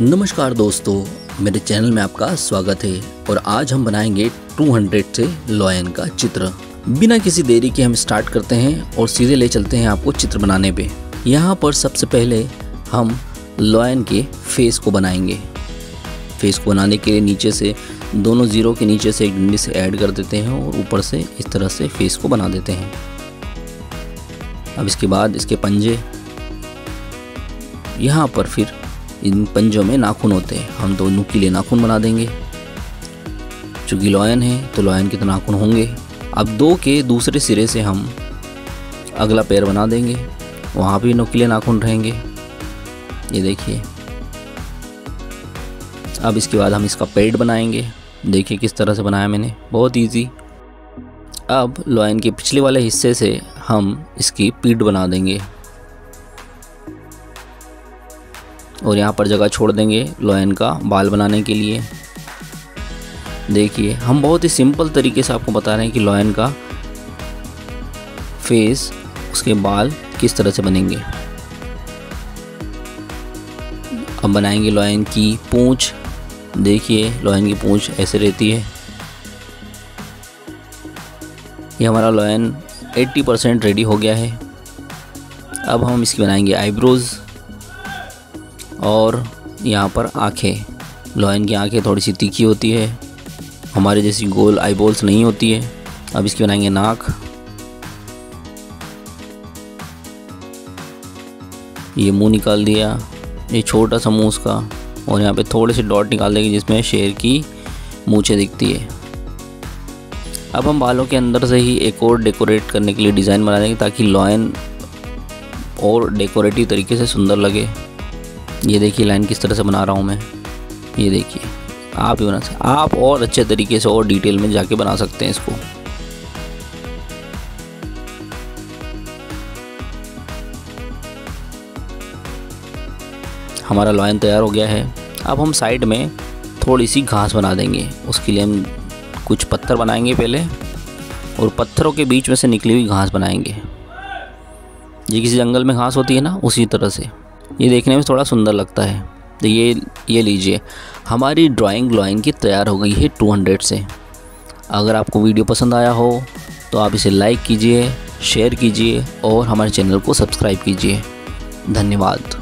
नमस्कार दोस्तों, मेरे चैनल में आपका स्वागत है और आज हम बनाएँगे 200 से लॉयन का चित्र। बिना किसी देरी के हम स्टार्ट करते हैं और सीधे ले चलते हैं आपको चित्र बनाने पे। यहाँ पर सबसे पहले हम लॉयन के फेस को बनाएँगे। फेस को बनाने के लिए नीचे से, दोनों ज़ीरो के नीचे से एक डंडी से ऐड कर देते हैं और ऊपर से इस तरह से फेस को बना देते हैं। अब इसके बाद इसके पंजे। यहाँ पर फिर इन पंजों में नाखून होते हैं। हम तो नुकीले नाखून बना देंगे। चूँकि लॉयन है तो लॉयन के तो नाखून होंगे। अब दो के दूसरे सिरे से हम अगला पैर बना देंगे। वहाँ भी नुकीले नाखून रहेंगे। ये देखिए। अब इसके बाद हम इसका पेड बनाएँगे। देखिए किस तरह से बनाया मैंने। बहुत इजी अब लॉयन के पिछले वाले हिस्से से हम इसकी पीठ बना देंगे। और यहाँ पर जगह छोड़ देंगे लॉयन का बाल बनाने के लिए। देखिए, हम बहुत ही सिंपल तरीके से आपको बता रहे हैं कि लॉयन का फेस, उसके बाल किस तरह से बनेंगे। अब बनाएँगे लॉयन की पूंछ। देखिए, लॉयन की पूंछ ऐसे रहती है। ये हमारा लॉयन 80 परसेंट रेडी हो गया है। अब हम इसकी बनाएँगे आईब्रोज़। और यहाँ पर आँखें लॉयन की आँखें थोड़ी सी तीखी होती है। हमारे जैसी गोल आई बॉल्स नहीं होती है। अब इसकी बनाएँगे नाक। ये मुँह निकाल दिया, ये छोटा सा मुँह उसका, और यहाँ पे थोड़े से डॉट निकाल देंगे जिसमें शेर की मूछें दिखती है। अब हम बालों के अंदर से ही एक और डेकोरेट करने के लिए डिज़ाइन बना देंगे ताकि लॉयन और डेकोरेटिव तरीके से सुंदर लगे। ये देखिए लाइन किस तरह से बना रहा हूँ मैं। ये देखिए, आप ही बना सकते आप और अच्छे तरीके से और डिटेल में जाके बना सकते हैं इसको। हमारा लॉयन तैयार हो गया है। अब हम साइड में थोड़ी सी घास बना देंगे। उसके लिए हम कुछ पत्थर बनाएँगे पहले और पत्थरों के बीच में से निकली हुई घास बनाएँगे। ये किसी जंगल में घास होती है ना, उसी तरह से। ये देखने में थोड़ा सुंदर लगता है। तो ये ये लीजिए। हमारी ड्राइंग लाइन की तैयार हो गई है 200 से। अगर आपको वीडियो पसंद आया हो तो आप इसे लाइक कीजिए शेयर कीजिए और हमारे चैनल को सब्सक्राइब कीजिए। धन्यवाद।